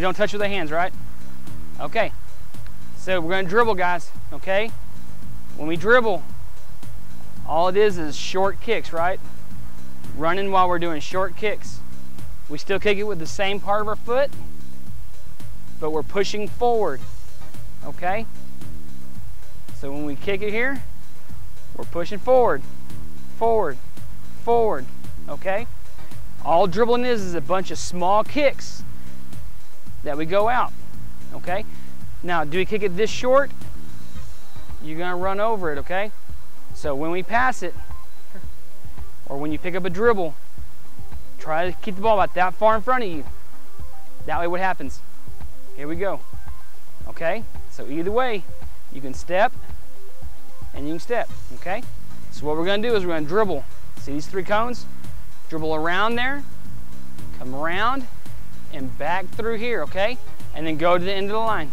We don't touch with the hands, right? Okay. So we're gonna dribble, guys, okay? When we dribble, all it is is short kicks, right? Running while we're doing short kicks. We still kick it with the same part of our foot, but we're pushing forward, okay? So when we kick it here, we're pushing forward, forward, forward, okay? All dribbling is is a bunch of small kicks that we go out, okay? Now, do we kick it this short? You're gonna run over it, okay? So when we pass it, or when you pick up a dribble, try to keep the ball about that far in front of you. That way what happens? Here we go. Okay? So either way, you can step and you can step, okay? So what we're gonna do is we're gonna dribble. See these three cones? Dribble around there, come around, and back through here, okay? And then go to the end of the line.